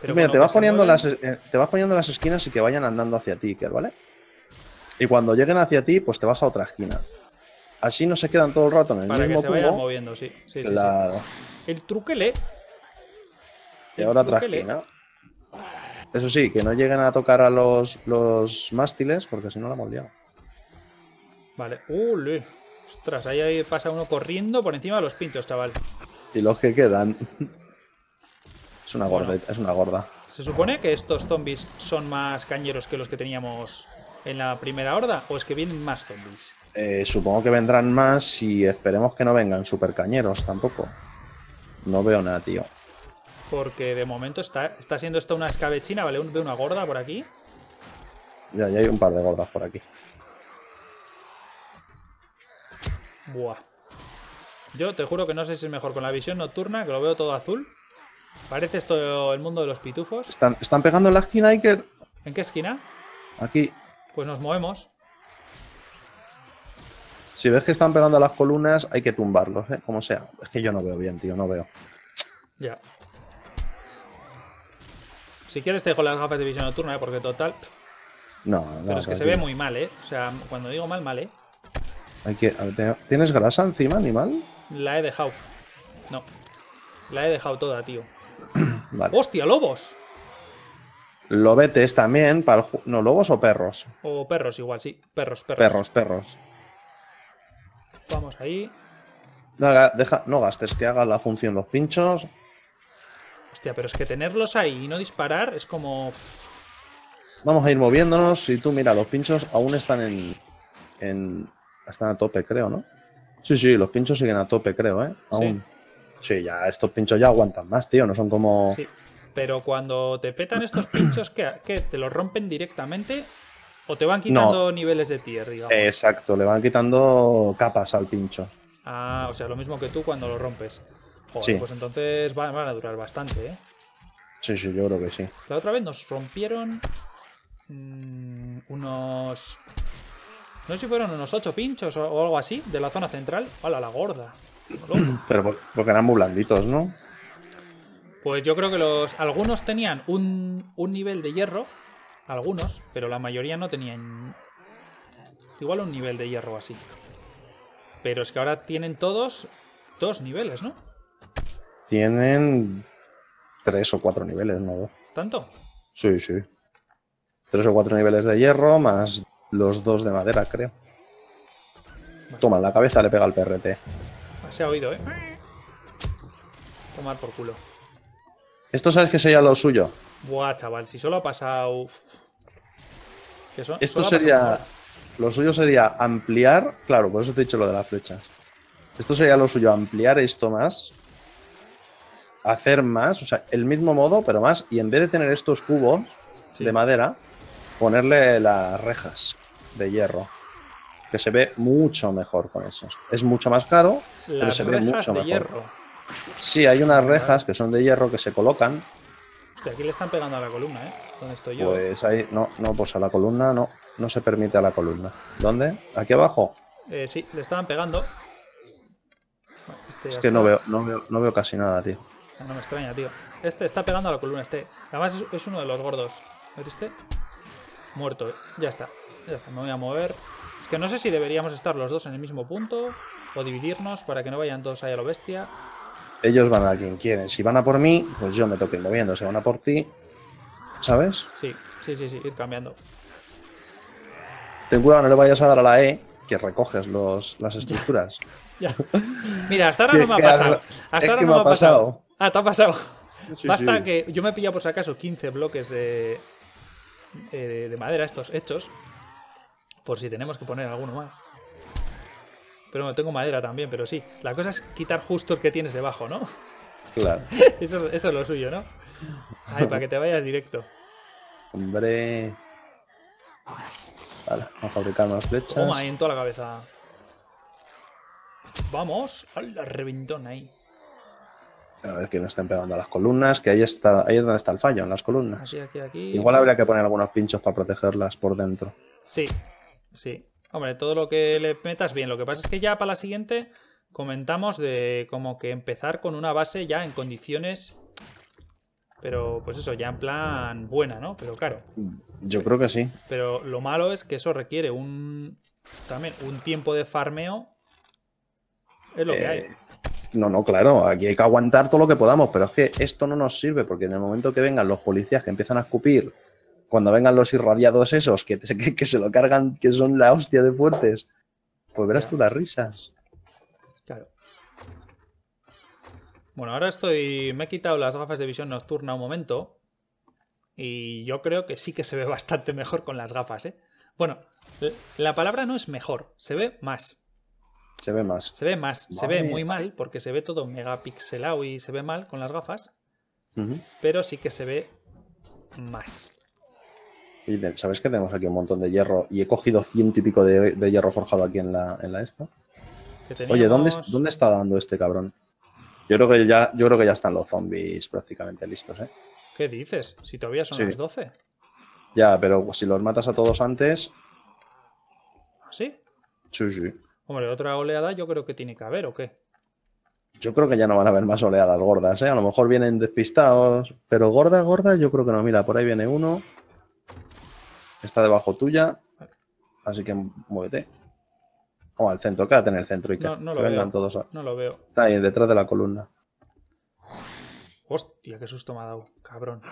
Pero Mira, te vas, poniendo mueven- las, eh, te vas poniendo las esquinas y que vayan andando hacia ti, ¿vale? Y cuando lleguen hacia ti, pues te vas a otra esquina. Así no se quedan todo el rato en el Para que mismo se vayan cubo. moviendo, sí. Sí, sí, sí. Claro. El truquele. Y el ahora esquina. Eso sí, que no lleguen a tocar a los, los mástiles, porque si no la hemos liado. Vale. Uh, le. Ostras, ahí, ahí pasa uno corriendo por encima de los pinchos, chaval. Y los que quedan. Es una Bueno. gorda, es una gorda. ¿Se supone que estos zombies son más cañeros que los que teníamos en la primera horda? ¿O es que vienen más zombies? Eh, supongo que vendrán más y esperemos que no vengan super cañeros tampoco. No veo nada, tío. Porque de momento está, está siendo esto una escabechina, ¿vale? Veo una gorda por aquí. Ya, ya hay un par de gordas por aquí. Buah. Yo te juro que no sé si es mejor con la visión nocturna, que lo veo todo azul. Parece esto el mundo de los pitufos. Están, están pegando en la esquina, Iker. ¿En qué esquina? Aquí. Pues nos movemos. Si ves que están pegando a las columnas, hay que tumbarlos, ¿eh? Como sea. Es que yo no veo bien, tío, no veo. Ya. Si quieres te dejo las gafas de visión nocturna, ¿eh? porque total... No, no. Pero es que se ve muy mal, ¿eh? O sea, cuando digo mal, mal, ¿eh? Hay que, ¿Tienes grasa encima, animal? La he dejado. No. La he dejado toda, tío. Vale. ¡Hostia, lobos! Lobetes también, para el No, lobos o perros. O perros igual, sí. Perros, perros. Perros, perros. Vamos ahí. No, deja, no gastes, que haga la función los pinchos. Hostia, pero es que tenerlos ahí y no disparar es como... Vamos a ir moviéndonos. Y tú, mira, los pinchos aún están en. en están a tope, creo, ¿no? Sí, sí, los pinchos siguen a tope, creo, ¿eh? Aún. Sí, ya estos pinchos ya aguantan más, tío. No son como. Sí. Pero cuando te petan estos pinchos, ¿qué, qué? ¿Te los rompen directamente? ¿O te van quitando niveles de tier, digamos? Exacto, le van quitando capas al pincho. Ah, o sea, lo mismo que tú cuando lo rompes. Joder, Sí. pues entonces van, van a durar bastante, ¿eh? Sí, sí, yo creo que sí. La otra vez nos rompieron mm, unos... No sé si fueron unos 8 pinchos o, o algo así de la zona central. ¡Hala, la gorda! Loco. Pero por- porque eran muy blanditos, ¿no? Pues yo creo que los algunos tenían un, un nivel de hierro, algunos, pero la mayoría no tenían igual un nivel de hierro así. Pero es que ahora tienen todos dos niveles, ¿no? Tienen tres o cuatro niveles, ¿no? ¿Tanto? Sí, sí. Tres o cuatro niveles de hierro más los dos de madera, creo. Toma, en la cabeza le pega el PRT. Se ha oído, ¿eh? Tomar por culo. ¿Esto sabes que sería lo suyo? Buah, chaval, si solo ha pasado... ¿Qué son? Esto sería. pasado- Lo suyo sería ampliar. Claro, por eso te he dicho lo de las flechas. Esto sería lo suyo, ampliar esto más. Hacer más, o sea, el mismo modo, pero más. Y en vez de tener estos cubos Sí. de madera, ponerle las rejas de hierro. Que se ve mucho mejor con esos. Es mucho más caro, pero se ve mucho de mejor. hierro. Sí, hay unas rejas que son de hierro que se colocan. Aquí le están pegando a la columna, ¿eh? ¿Dónde estoy yo? Pues ahí, no, no, pues a la columna no, no se permite a la columna. ¿Dónde? ¿Aquí abajo? Eh, sí, le estaban pegando. Bueno, este Es que no veo, no veo, no veo casi nada, tío. No me extraña, tío. Este está pegando a la columna, este. Además es, es uno de los gordos. ¿Viste? Muerto. eh. Ya está. Ya está, me voy a mover. Es que no sé si deberíamos estar los dos en el mismo punto o dividirnos para que no vayan todos ahí a lo bestia. Ellos van a quien quieren. Si van a por mí, pues yo me toco ir moviendo. Si van a por ti, ¿sabes? Sí, sí, sí, sí, ir cambiando. Ten cuidado, no le vayas a dar a la E, que recoges los, las estructuras. Ya. Mira, hasta ahora ¿Qué- no me ha pasado. has- Hasta ahora no me ha pasado. Ah, te ha pasado. Sí, Basta sí. que yo me pilla por si acaso 15 bloques de, eh, de, de madera estos hechos. Por si tenemos que poner alguno más. Pero bueno, tengo madera también, pero sí. La cosa es quitar justo el que tienes debajo, ¿no? Claro. Eso, es- eso es lo suyo, ¿no? Ay, para que te vayas directo. Hombre. Vale, vamos a fabricar más flechas. Toma ahí en toda la cabeza. Vamos. ¡Hala, reventón ahí! A ver que no estén pegando a las columnas, que ahí está, ahí es donde está el fallo, en las columnas. Aquí, aquí, aquí. Igual habría que poner algunos pinchos para protegerlas por dentro. Sí, sí. Hombre, todo lo que le metas bien. Lo que pasa es que ya para la siguiente comentamos de como que empezar con una base ya en condiciones. Pero pues eso, ya en plan buena, ¿no? Pero claro. Yo creo que sí. Pero lo malo es que eso requiere un. También un tiempo de farmeo. Es lo que hay. Eh, No, no, claro, aquí hay que aguantar todo lo que podamos, pero es que esto no nos sirve porque en el momento que vengan los policías que empiezan a escupir, cuando vengan los irradiados esos que, que, que se lo cargan, que son la hostia de fuertes, pues verás tú las risas. Claro. Bueno, ahora estoy. Me he quitado las gafas de visión nocturna un momento. Y yo creo que sí que se ve bastante mejor con las gafas, ¿eh? Bueno, la palabra no es mejor, se ve más. Se ve más. Se ve más. Se ve muy mal porque se ve todo megapixelado y se ve mal con las gafas. Pero sí que se ve más. Y de- sabes que tenemos aquí un montón de hierro y he cogido ciento y pico de, de hierro forjado aquí en la, en la esta. Oye, ¿dónde, ¿dónde está dando este cabrón? Yo creo que ya, yo creo que ya están los zombies prácticamente listos, ¿eh? ¿Qué dices? Si todavía son Sí. las 12. Ya, pero si los matas a todos antes, ¿Ah, sí? sí, sí. Hombre, otra oleada yo creo que tiene que haber, ¿o qué? Yo creo que ya no van a haber más oleadas gordas, ¿eh? A lo mejor vienen despistados, pero gorda, gorda, yo creo que no. Mira, por ahí viene uno. Está debajo tuya. Así que muévete. O al centro, quédate en el centro y que, No, no lo que vengan veo. todos. a- No lo veo. Está ahí, detrás de la columna. Hostia, qué susto me ha dado. Cabrón.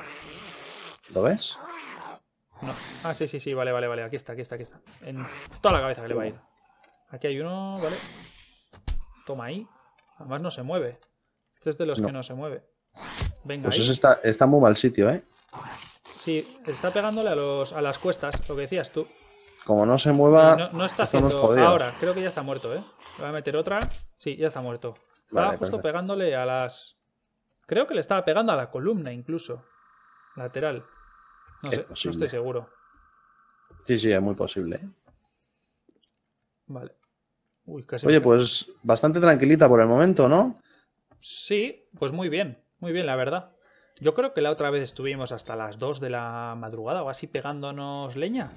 ¿Lo ves? No. Ah, sí, sí, sí, vale, vale, vale. Aquí está, aquí está, aquí está. En toda la cabeza que le va a ir. Aquí hay uno, vale. Toma ahí. Además no se mueve. Este es de los No. que no se mueve. Venga, Pues ahí. ese está, está muy mal sitio, ¿eh? Sí, está pegándole a, los, a las cuestas, lo que decías tú. Como no se mueva. no, no está haciendo. Ahora, creo que ya está muerto, ¿eh? Le voy a meter otra. Sí, ya está muerto. Estaba Vale, justo perfecto. pegándole a las. Creo que le estaba pegando a la columna incluso. Lateral. No Es sé, no estoy seguro. Sí, sí, es muy posible. ¿eh? Vale. Uy, casi. Oye, pues bastante tranquilita por el momento, ¿no? Sí, pues muy bien. Muy bien, la verdad. Yo creo que la otra vez estuvimos hasta las 2 de la madrugada o así pegándonos leña.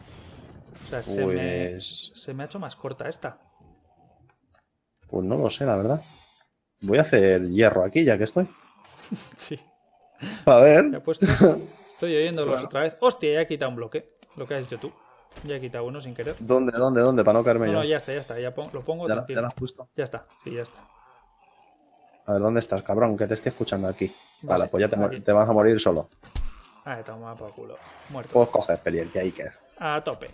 O sea, se, me, Pues. se me ha hecho más corta esta. Pues no lo sé, la verdad. Voy a hacer hierro aquí, ya que estoy. Sí. A ver. Puesto. Estoy oyéndolos Bueno. otra vez. Hostia, ya he quitado un bloque. Lo que has hecho tú. Ya he quitado uno sin querer. ¿Dónde, dónde, dónde? Para no caerme No, yo. no, ya está, ya está. Ya pon- lo pongo Ya, tranquilo. ya lo has puesto. Ya está, sí, ya está. A ver, ¿dónde estás, cabrón? Que te estoy escuchando aquí. Vale, pues ya te, vas a morir solo. Ah, toma por culo. Muerto. Puedes coger experiencia, Iker. A tope.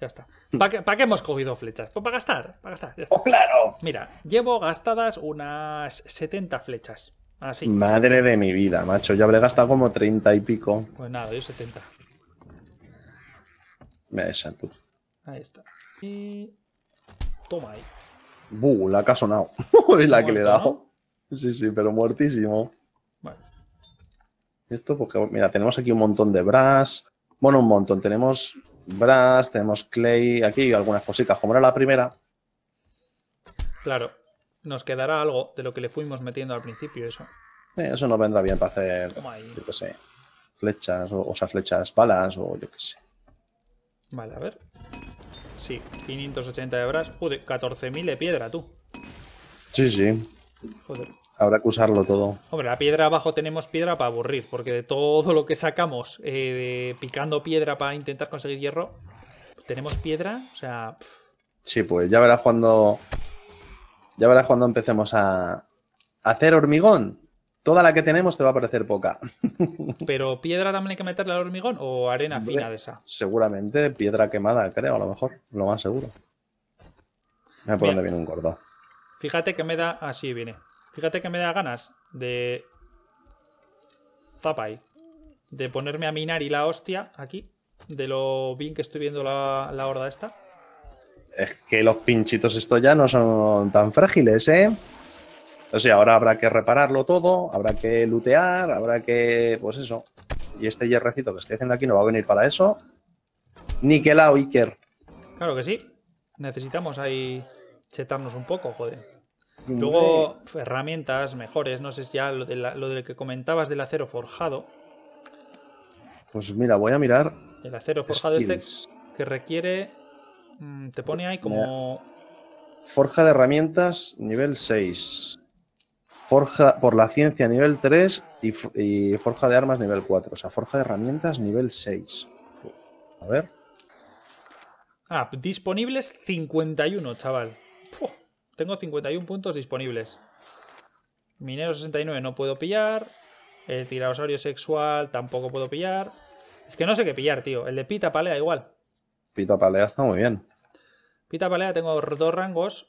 Ya está. ¿Para qué, pa' qué hemos cogido flechas? Pues para gastar. Para gastar. Ya está. ¡Oh, claro! Mira, llevo gastadas unas 70 flechas. Así. Madre de mi vida, macho. Ya habré gastado como 30 y pico. Pues nada, yo 70. Me esa tú. Ahí está. Y. Toma ahí. Buh, la que ha sonado. la que le he dado. Sí, sí, pero muertísimo. Esto porque, mira, tenemos aquí un montón de brass. Bueno, un montón. Tenemos brass, tenemos clay. Aquí algunas cositas. Como era la primera, Claro. Nos quedará algo de lo que le fuimos metiendo al principio, eso. eh, eso nos vendrá bien para hacer, yo qué sé, flechas, o, o sea, flechas balas, o yo qué sé. Vale, a ver. Sí, 580 de bras. Joder, 14.000 de piedra, tú. Sí, sí. Joder. Habrá que usarlo todo. Hombre, la piedra abajo tenemos piedra para aburrir, porque de todo lo que sacamos eh, de picando piedra para intentar conseguir hierro, tenemos piedra, o sea, Sí, pues ya verás cuando. Ya verás cuando empecemos a, a hacer hormigón. Toda la que tenemos te va a parecer poca. pero piedra también hay que meterle al hormigón o arena Hombre. fina de esa. Seguramente piedra quemada, creo, a lo mejor. Lo más seguro. Mira por Bien. dónde viene un gordo. Fíjate que me da, así viene. Fíjate que me da ganas de Zapai, de ponerme a minar y la hostia aquí, de lo bien que estoy viendo la, la horda esta. Es que los pinchitos estos ya no son tan frágiles, ¿eh? O sea, ahora habrá que repararlo todo, habrá que lootear, habrá que. Pues eso. Y este hierrecito que estoy haciendo aquí no va a venir para eso. Niquelao, Iker. Claro que sí. Necesitamos ahí chetarnos un poco, joder. Luego, herramientas mejores, no sé si ya lo de, la- lo de que comentabas del acero forjado. Pues mira, voy a mirar. El acero forjado este que requiere. mm, Te pone ahí como. Forja de herramientas nivel 6. Forja por la ciencia nivel 3 y, forja de armas nivel 4. O sea, forja de herramientas nivel 6. A ver. Ah, disponibles 51, chaval. Puf, tengo 51 puntos disponibles. Minero 69 no puedo pillar. El tirosaurio sexual tampoco puedo pillar. Es que no sé qué pillar, tío. El de pita palea igual. Pita palea está muy bien. Pita palea tengo dos rangos.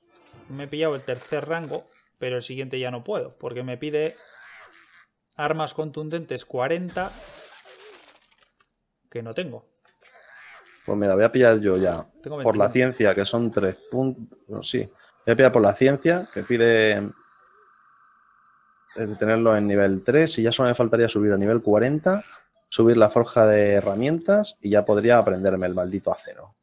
Me he pillado el tercer rango, pero el siguiente ya no puedo, porque me pide armas contundentes 40 que no tengo. Pues mira, voy a pillar yo ya. Tengo Por la 21. ciencia, que son 3 puntos. Sí. Voy a pillar por la ciencia, que pide eh, tenerlo en nivel 3. Y ya solo me faltaría subir a nivel 40. Subir la forja de herramientas. Y ya podría aprenderme el maldito acero.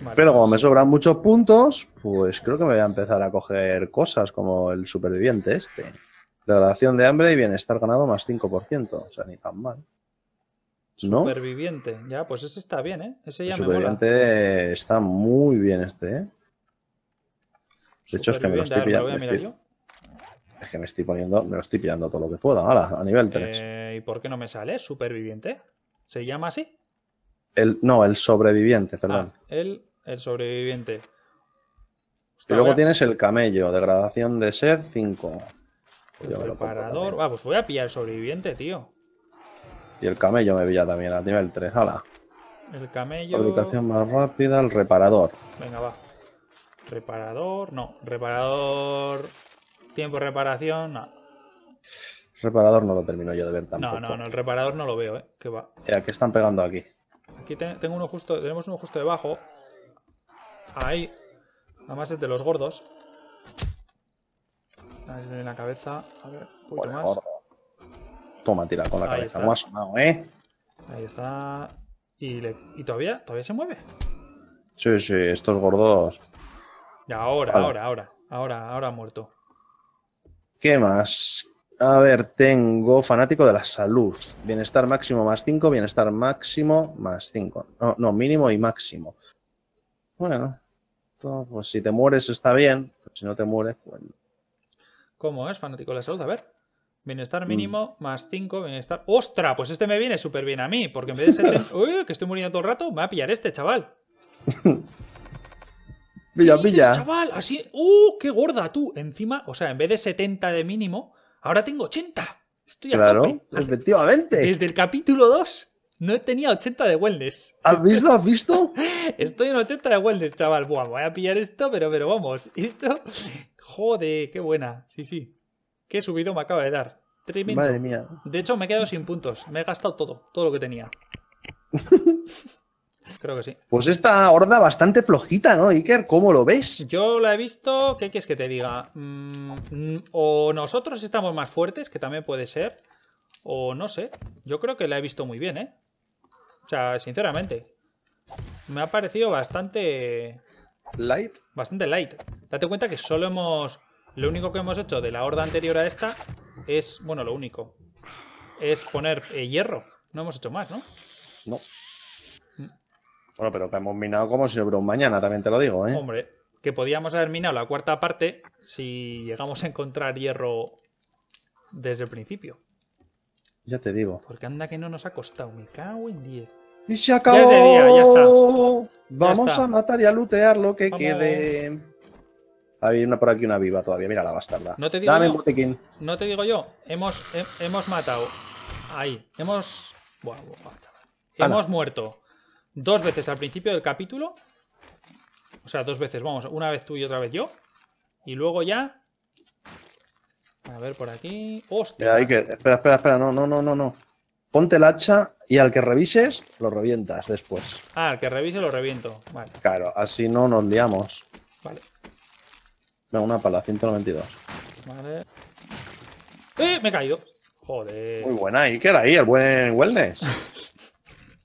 Vale, Pero como me pues, sobran muchos puntos, pues creo que me voy a empezar a coger cosas como el superviviente este. Degradación de hambre y bienestar ganado más 5%. O sea, ni tan mal. ¿No? Superviviente. Ya, pues ese está bien, ¿eh? Ese El ya me mola. superviviente está muy bien este, ¿eh? De hecho, es que me lo estoy pillando. Es que me estoy poniendo, me lo estoy pillando todo lo que pueda. Ahora, a nivel 3. Eh, ¿Y por qué no me sale? Superviviente. ¿Se llama así? El, no, el sobreviviente, perdón. Ah, el, el sobreviviente. y luego tienes el camello, degradación de sed 5. el reparador. Ah, pues voy a pillar el sobreviviente, tío. Y el camello me pilla también a nivel 3. Hala. El camello. Fabricación más rápida, el reparador. Venga, va. Reparador. No. Reparador. Tiempo de reparación. No. Reparador no lo termino yo de ver tampoco. No, no, no. El reparador no lo veo, ¿eh? Que va. Mira, ¿qué están pegando aquí? Aquí te- tengo uno justo. Tenemos uno justo debajo. Ahí. Además es de los gordos. Ahí en la cabeza. A ver, un poquito más. gordo. Toma, tira con la Ahí cabeza. está. ¿Cómo ha sonado, eh? Ahí está. Y, le- y todavía, todavía se mueve. Sí, sí, estos gordos. Ahora, Vale. ahora, ahora. Ahora, ahora ha muerto. ¿Qué más? A ver, tengo fanático de la salud. Bienestar máximo más 5, bienestar máximo más 5. No, no, mínimo y máximo. Bueno, todo, pues si te mueres está bien. pero si no te mueres, pues ¿Cómo es, fanático de la salud? A ver. Bienestar Mm. mínimo más 5, bienestar. ¡Ostra! Pues este me viene súper bien a mí, porque en vez de 70. ¡Uy! Que estoy muriendo todo el rato, me va a pillar este, chaval. Pilla, ¿Qué dices, pilla. chaval? Así. ¡Uh! ¡Qué gorda tú! Encima, o sea, en vez de 70 de mínimo, ahora tengo 80. Estoy a Claro, tope. efectivamente. Desde el capítulo 2 no tenía 80 de wellness. ¿Has visto? ¿Has visto? Estoy en 80 de wellness, chaval. Buah, voy a pillar esto, pero, pero vamos. Esto. Joder, qué buena. Sí, sí. Qué subido me acaba de dar. Tremendo. Madre mía. De hecho, me he quedado sin puntos. Me he gastado todo, todo lo que tenía. Creo que sí. Pues esta horda bastante flojita, ¿no, Iker? ¿Cómo lo ves? Yo la he visto. ¿Qué quieres que te diga? Mm, o nosotros estamos más fuertes, que también puede ser. O no sé. Yo creo que la he visto muy bien, ¿eh? O sea, sinceramente. Me ha parecido bastante. Light. Bastante light. Date cuenta que solo hemos. Lo único que hemos hecho de la horda anterior a esta es. Bueno, lo único. Es poner eh, hierro. No hemos hecho más, ¿no? No. Bueno, pero que hemos minado como si no hubiera un mañana, también te lo digo, ¿eh? Hombre, que podíamos haber minado la cuarta parte si llegamos a encontrar hierro desde el principio. Ya te digo. Porque anda que no nos ha costado. Me cago en 10. Y se acabó. Ya es de día, ya está. Vamos está. a matar y a lootear lo que Vamos. quede. Hay una por aquí, una viva todavía. Mira la bastarda. No te digo Dame yo. botiquín. No te digo yo, hemos, he- hemos matado. Ahí, hemos. Buah, buah. Hemos muerto dos veces al principio del capítulo. O sea, dos veces, vamos, una vez tú y otra vez yo. Y luego ya. A ver por aquí. ¡Hostia! Espera, espera, espera. No, no, no, no, no. Ponte el hacha y al que revises, lo revientas después. Ah, el que revise lo reviento. Vale, Claro, así no nos liamos. vale, Venga, una pala, 192. vale. ¡Eh! Me he caído. Joder. Muy buena, Iker, ahí, el buen wellness.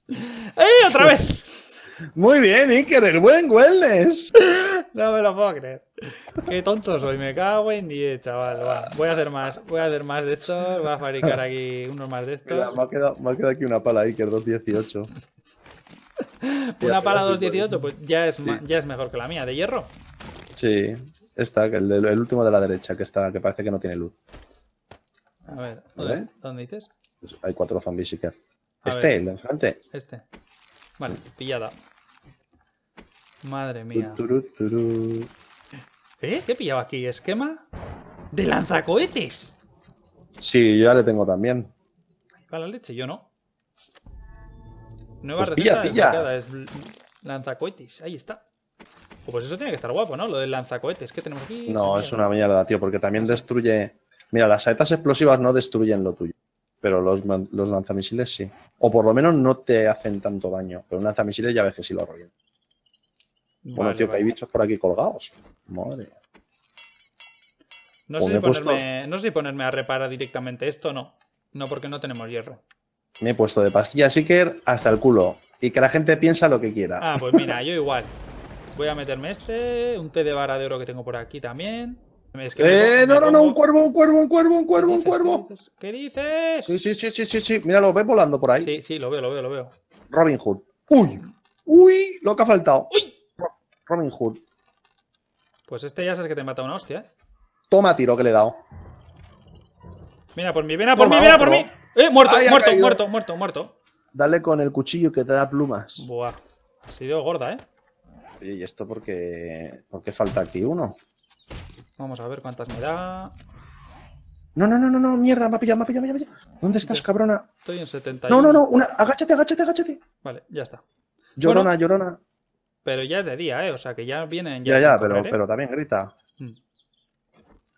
¡Eh! ¡Otra vez! Muy bien, Iker, el buen wellness. No me lo puedo creer. Qué tonto soy, me cago en 10, chaval. Va, voy a hacer más, voy a hacer más de estos, voy a fabricar aquí unos más de Mira, estos. me, ha quedado, me ha quedado aquí una pala es 218. Una pala así, 218, pues ya es, Sí. ya es mejor que la mía, de hierro. Sí, esta, el, último de la derecha, que está, que parece que no tiene luz. A ver, ¿dónde. ¿dónde dices? Pues hay cuatro zombies que. A Este, ver. el de enfrente. Este. Vale, pillada. Madre mía. Turu, turu. ¿Eh? ¿Qué pillaba aquí? ¿Esquema? ¡De lanzacohetes! Sí, yo ya le tengo también. Ahí va la leche, yo no. Nueva Pues pilla, receta pilla. es bl- lanzacohetes, ahí está. Oh, pues eso tiene que estar guapo, ¿no? Lo del lanzacohetes que tenemos aquí. No, es una mierda, tío, porque también destruye. Mira, las saetas explosivas no destruyen lo tuyo, pero los, los lanzamisiles sí. O por lo menos no te hacen tanto daño, pero un lanzamisiles ya ves que sí lo arrollan. Bueno, Vale, tío, que hay bichos por aquí colgados. Madre. No sé, Pues si he puesto- ponerme, no sé si ponerme a reparar directamente esto no. No, porque no tenemos hierro. Me he puesto de pastilla Seeker hasta el culo. Y que la gente piensa lo que quiera. Ah, pues mira, yo igual. Voy a meterme este, un té de vara de oro que tengo por aquí también. Es que me ¡Eh! No, me no, no, un cuervo, un cuervo, un cuervo, un cuervo, un cuervo. ¿Qué dices? Sí, sí, sí, sí, sí, sí. Míralo, ve volando por ahí. Sí, sí, lo veo, lo veo, lo veo. Robin Hood. ¡Uy! ¡Uy! Lo que ha faltado. Ro- Robin Hood. Pues este ya sabes que te mata una hostia, ¿eh? Toma tiro que le he dado. Mira por mí, mira por Toma, mí, mira por mí. ¡Eh! Muerto, Ay, muerto, muerto, muerto, muerto. Dale con el cuchillo que te da plumas. Buah. Ha sido gorda, ¿eh? Oye, ¿y esto por qué, por qué falta aquí uno? Vamos a ver cuántas me da. No, no, no, no, no, mierda, me ha pillado, me ha pillado, me ha pillado. ¿Dónde estás, cabrona? Estoy en 71. No, no, no, una, agáchate, agáchate, agáchate. Vale, ya está. Llorona, llorona. Pero ya es de día, ¿eh? O sea que ya vienen ya Ya, ya, pero, correr, ¿eh? pero también grita. Mm.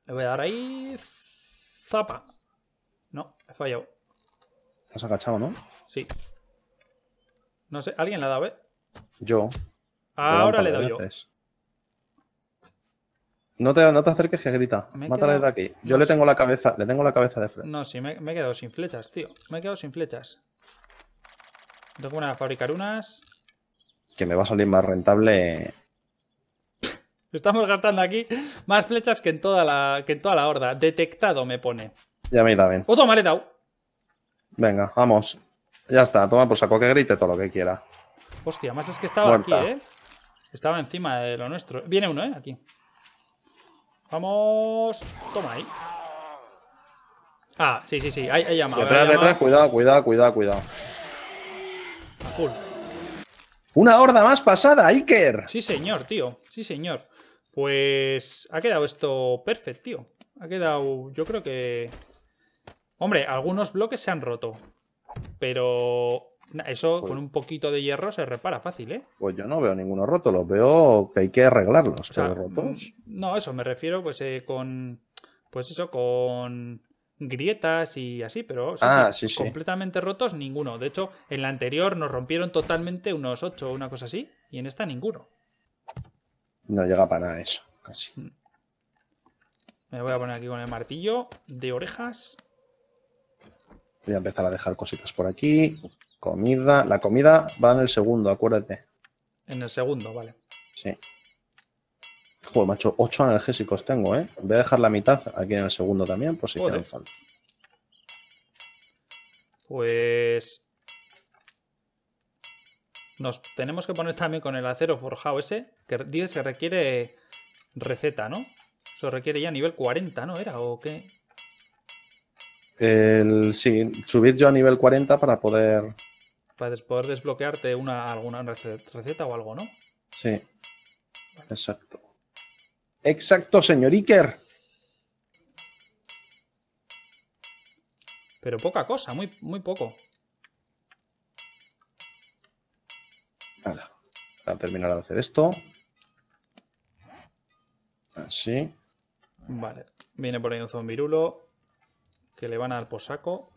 Le voy a dar ahí. Zapa. No, he fallado. Estás agachado, ¿no? Sí. No sé, alguien le ha dado, ¿eh? Yo. Ahora le he par dado de yo. veces. No te, no te acerques que grita. Me Mátale quedado- de aquí. Yo no le tengo la cabeza, le tengo la cabeza de frente. No, sí, me, me he quedado sin flechas, tío. Me he quedado sin flechas. Tengo que poner a fabricar unas. Que me va a salir más rentable. Estamos gastando aquí más flechas que en toda la, que en toda la horda. Detectado me pone. Ya me da bien. ¡Oh, toma, le he dado! Venga, vamos. Ya está, toma por saco que grite todo lo que quiera. Hostia, más es que estaba Muerta. aquí, ¿eh? Estaba encima de lo nuestro. Viene uno, ¿eh? Aquí. Vamos. Toma ahí. Ah, sí, sí, sí. Hay, hay llamado. hay Detrás, detrás, cuidado, cuidado, cuidado, cuidado. A full. Una horda más pasada, Iker. Sí, señor, tío. Sí, señor. Pues ha quedado esto perfecto, tío. Ha quedado, yo creo que... Hombre, algunos bloques se han roto. Pero eso Pues- con un poquito de hierro se repara fácil, ¿eh? Pues yo no veo ninguno roto, los veo que hay que arreglarlos. O sea, rotos. mm, no, eso me refiero pues eh, con... Pues eso, con grietas y así, pero Ah, sí, sí, sí. completamente rotos ninguno. De hecho, en la anterior nos rompieron totalmente unos 8 o una cosa así, y en esta ninguno. No llega para nada eso, casi. Me voy a poner aquí con el martillo de orejas. Voy a empezar a dejar cositas por aquí. Comida. La comida va en el segundo, acuérdate. En el segundo, vale. Sí. Joder, macho, 8 analgésicos tengo, ¿eh? Voy a dejar la mitad aquí en el segundo también, por si Joder. hicieran falta. Pues. Nos tenemos que poner también con el acero forjado ese, que dices que requiere receta, ¿no? Eso requiere ya nivel 40, ¿no? ¿Era o qué? El, sí, subir yo a nivel 40 para poder. Para poder desbloquearte una, alguna rece- receta o algo, ¿no? Sí. Exacto. Exacto, señor Iker. Pero poca cosa, muy, muy poco. Ahora, a terminar de hacer esto. Así. Vale. Viene por ahí un zombirulo. Que le van a dar por saco.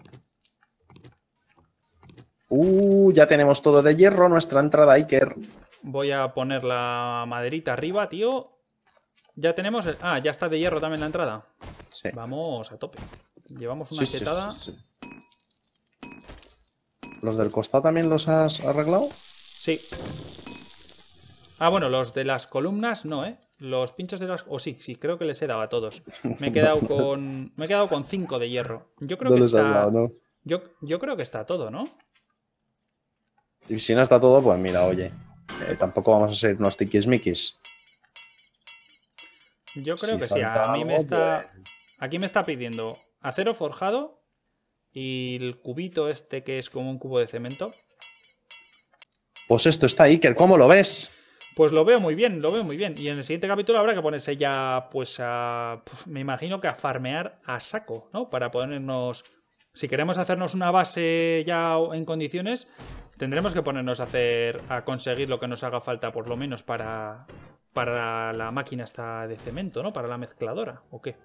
Uh, ya tenemos todo de hierro, nuestra entrada Iker. Voy a poner la maderita arriba, tío. Ya tenemos. el- Ah, ya está de hierro también la entrada. Sí. Vamos a tope. Llevamos una Sí, sí, setada. sí, sí. ¿Los del costado también los has arreglado? Sí. Ah, bueno, los de las columnas no, ¿eh? Los pinchos de las. O sí, sí, creo que les he dado a todos. Me he quedado con. Me he quedado con 5 de hierro. Yo creo No que está. dado, ¿no? Yo, yo creo que está todo, ¿no? Y si no está todo, pues mira, oye. eh, tampoco vamos a ser unos tiquismiquis. Yo creo Si que sí. A mí me está. pues- Aquí me está pidiendo acero forjado y el cubito este que es como un cubo de cemento. Pues esto está Iker, ¿cómo lo ves? Pues lo veo muy bien, lo veo muy bien. Y en el siguiente capítulo habrá que ponerse ya, pues a. Me imagino que a farmear a saco, ¿no? Para ponernos. Si queremos hacernos una base ya en condiciones, tendremos que ponernos a hacer. a conseguir lo que nos haga falta, por lo menos, para. para la máquina esta de cemento, ¿no? Para la mezcladora, ¿o qué?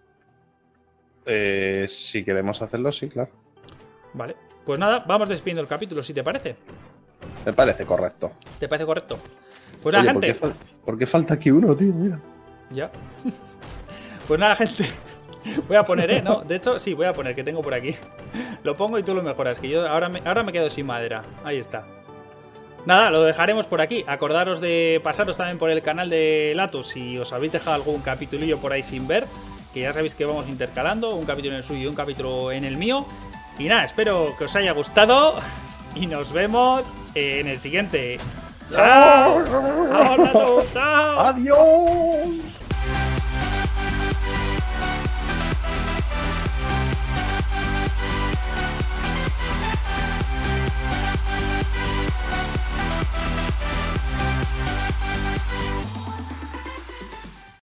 Eh, si queremos hacerlo, sí, claro. Vale. Pues nada, vamos despidiendo el capítulo, si te parece. Me parece correcto. ¿Te parece correcto? Pues nada, Oye, ¿por, gente. qué por qué falta aquí uno, tío? Mira. Ya. Pues nada, gente. Voy a poner, ¿eh? No, de hecho, sí, voy a poner, que tengo por aquí. Lo pongo y tú lo mejoras, que yo ahora me, ahora me quedo sin madera. Ahí está. Nada, lo dejaremos por aquí. Acordaros de pasaros también por el canal de Latus si os habéis dejado algún capitulillo por ahí sin ver. Que ya sabéis que vamos intercalando, un capítulo en el suyo y un capítulo en el mío. Y nada, espero que os haya gustado. Y nos vemos en el siguiente. ¡Chao! ¡Chao! ¡Adiós!